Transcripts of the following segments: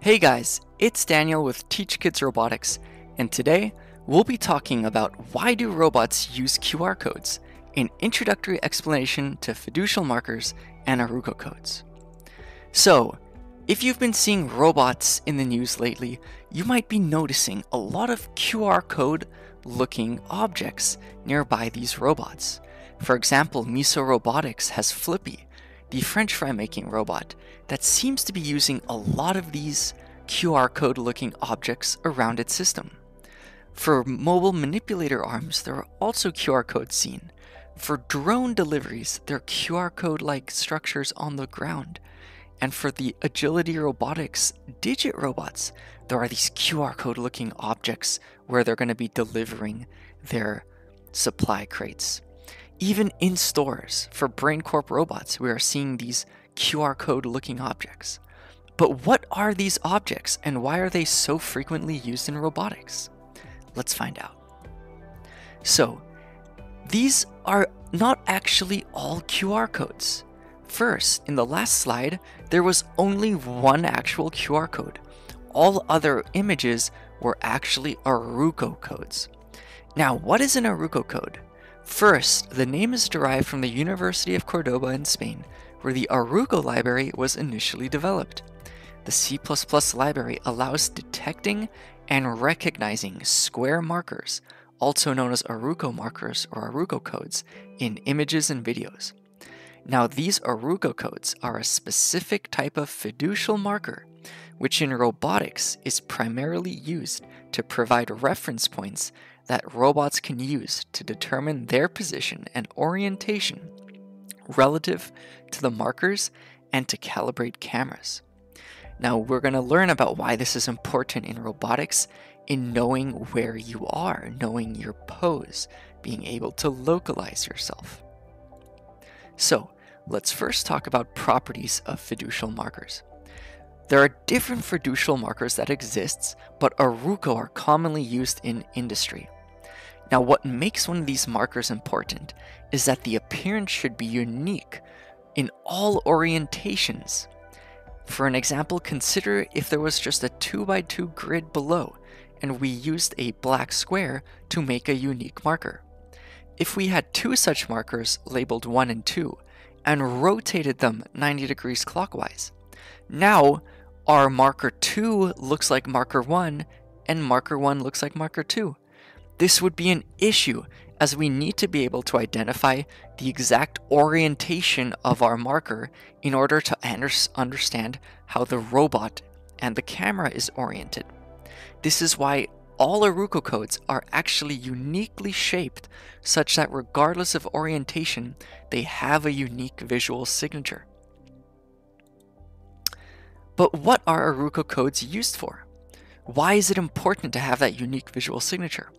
Hey guys, it's Daniel with Teach Kids Robotics, and today we'll be talking about why do robots use QR codes, an introductory explanation to fiducial markers and Aruco codes. So, if you've been seeing robots in the news lately, you might be noticing a lot of QR code looking objects nearby these robots. For example, Miso Robotics has Flippy, the french fry making robot that seems to be using a lot of these QR code looking objects around its system. For mobile manipulator arms, there are also QR codes seen. For drone deliveries, there are QR code like structures on the ground. And for the agility robotics digit robots, there are these QR code looking objects where they're going to be delivering their supply crates. Even in stores for BrainCorp robots, we are seeing these QR code looking objects. But what are these objects and why are they so frequently used in robotics? Let's find out. So, these are not actually all QR codes. First, in the last slide, there was only one actual QR code. All other images were actually Aruco codes. Now, what is an Aruco code? First, the name is derived from the University of Cordoba in Spain, where the Aruco library was initially developed. The C++ library allows detecting and recognizing square markers, also known as Aruco markers or Aruco codes, in images and videos. Now, these Aruco codes are a specific type of fiducial marker, which in robotics is primarily used to provide reference points that robots can use to determine their position and orientation relative to the markers and to calibrate cameras. Now, we're going to learn about why this is important in robotics in knowing where you are, knowing your pose, being able to localize yourself. So, let's first talk about properties of fiducial markers. There are different fiducial markers that exist, but Aruco are commonly used in industry. Now, what makes one of these markers important is that the appearance should be unique in all orientations. For an example, consider if there was just a 2x2 grid below and we used a black square to make a unique marker. If we had two such markers labeled 1 and 2 and rotated them 90 degrees clockwise, now our marker 2 looks like marker 1 and marker 1 looks like marker 2. This would be an issue as we need to be able to identify the exact orientation of our marker in order to understand how the robot and the camera is oriented. This is why all Aruco codes are actually uniquely shaped such that regardless of orientation, they have a unique visual signature. But what are Aruco codes used for? Why is it important to have that unique visual signature?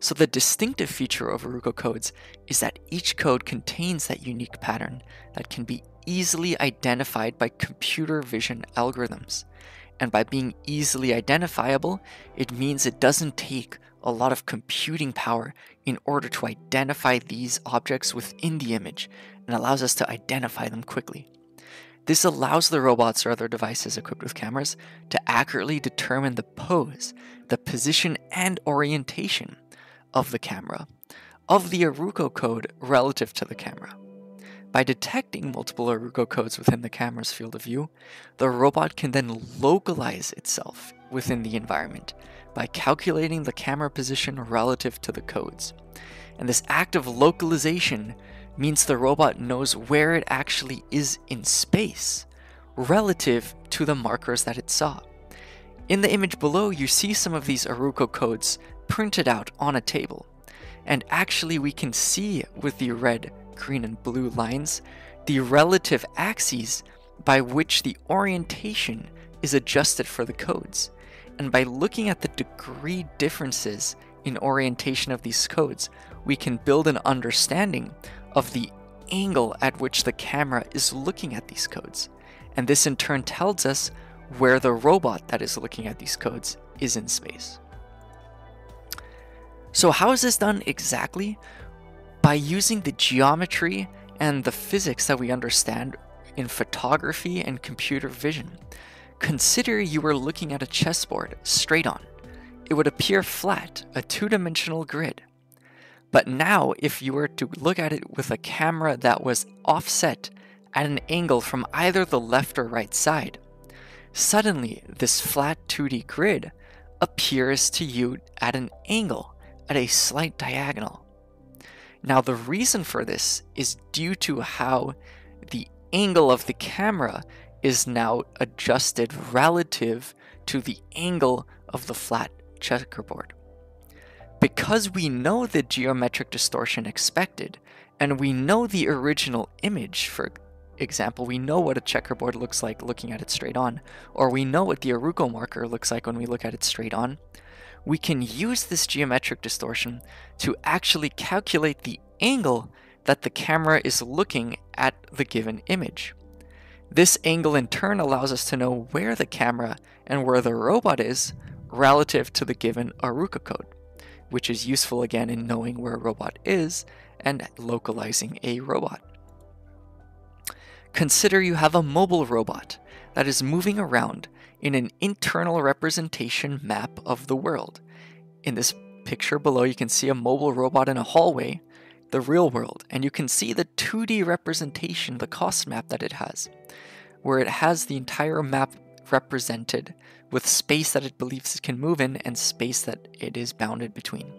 So the distinctive feature of Aruco codes is that each code contains that unique pattern that can be easily identified by computer vision algorithms. And by being easily identifiable, it means it doesn't take a lot of computing power in order to identify these objects within the image and allows us to identify them quickly. This allows the robots or other devices equipped with cameras to accurately determine the pose, the position, and orientation of the camera, of the Aruco code relative to the camera. By detecting multiple Aruco codes within the camera's field of view, the robot can then localize itself within the environment by calculating the camera position relative to the codes. And this act of localization means the robot knows where it actually is in space relative to the markers that it saw. In the image below, you see some of these Aruco codes printed out on a table. And actually we can see with the red, green, and blue lines the relative axes by which the orientation is adjusted for the codes. And by looking at the degree differences in orientation of these codes, we can build an understanding of the angle at which the camera is looking at these codes. And this in turn tells us where the robot that is looking at these codes is in space. So how is this done exactly? By using the geometry and the physics that we understand in photography and computer vision, consider you were looking at a chessboard straight on. It would appear flat, a two dimensional grid. But now, if you were to look at it with a camera that was offset at an angle from either the left or right side, suddenly this flat 2D grid appears to you at an angle, at a slight diagonal. Now, the reason for this is due to how the angle of the camera is now adjusted relative to the angle of the flat checkerboard. Because we know the geometric distortion expected, and we know the original image, for example, we know what a checkerboard looks like looking at it straight on, or we know what the Aruco marker looks like when we look at it straight on, we can use this geometric distortion to actually calculate the angle that the camera is looking at the given image. This angle in turn allows us to know where the camera and where the robot is relative to the given Aruco code which is useful again in knowing where a robot is and localizing a robot. Consider you have a mobile robot that is moving around in an internal representation map of the world. In this picture below, you can see a mobile robot in a hallway, the real world, and you can see the 2D representation, the cost map that it has, where it has the entire map represented with space that it believes it can move in and space that it is bounded between.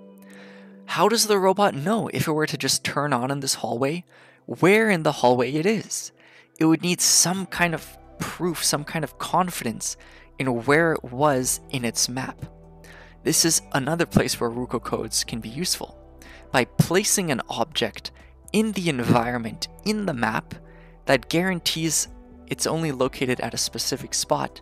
How does the robot know if it were to just turn on in this hallway, where in the hallway it is? It would need some kind of proof, some kind of confidence in where it was in its map. This is another place where Ruko codes can be useful. By placing an object in the environment in the map that guarantees it's only located at a specific spot,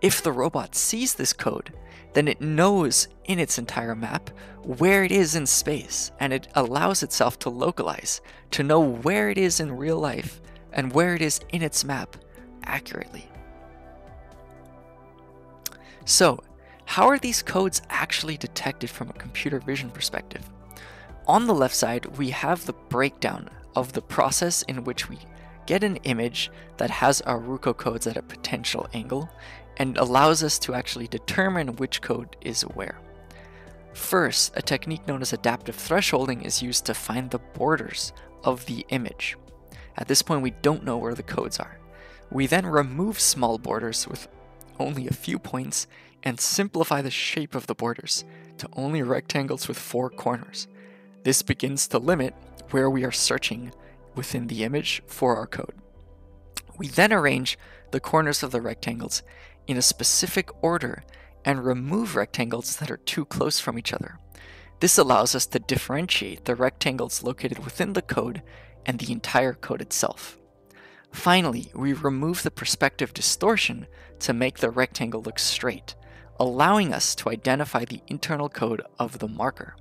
if the robot sees this code, then it knows in its entire map where it is in space, and it allows itself to localize, to know where it is in real life and where it is in its map accurately. So, how are these codes actually detected from a computer vision perspective? On the left side, we have the breakdown of the process in which we get an image that has our Aruco codes at a potential angle and allows us to actually determine which code is where. First, a technique known as adaptive thresholding is used to find the borders of the image. At this point, we don't know where the codes are. We then remove small borders with only a few points and simplify the shape of the borders to only rectangles with four corners. This begins to limit where we are searching within the image for our code. We then arrange the corners of the rectangles in a specific order and remove rectangles that are too close from each other. This allows us to differentiate the rectangles located within the code and the entire code itself. Finally, we remove the perspective distortion to make the rectangle look straight, allowing us to identify the internal code of the marker.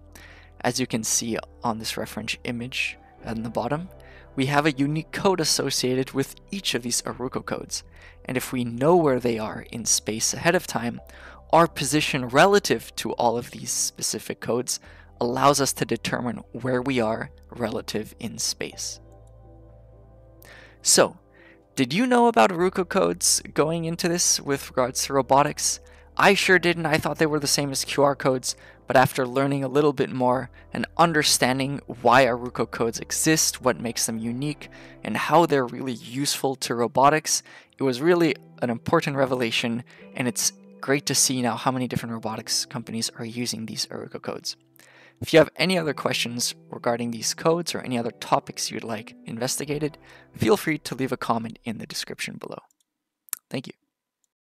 As you can see on this reference image at the bottom, we have a unique code associated with each of these Aruco codes, and if we know where they are in space ahead of time, our position relative to all of these specific codes allows us to determine where we are relative in space. So, did you know about Aruco codes going into this with regards to robotics? I sure didn't. I thought they were the same as QR codes, but after learning a little bit more and understanding why Aruco codes exist, what makes them unique, and how they're really useful to robotics, it was really an important revelation, and it's great to see now how many different robotics companies are using these Aruco codes. If you have any other questions regarding these codes or any other topics you'd like investigated, feel free to leave a comment in the description below. Thank you.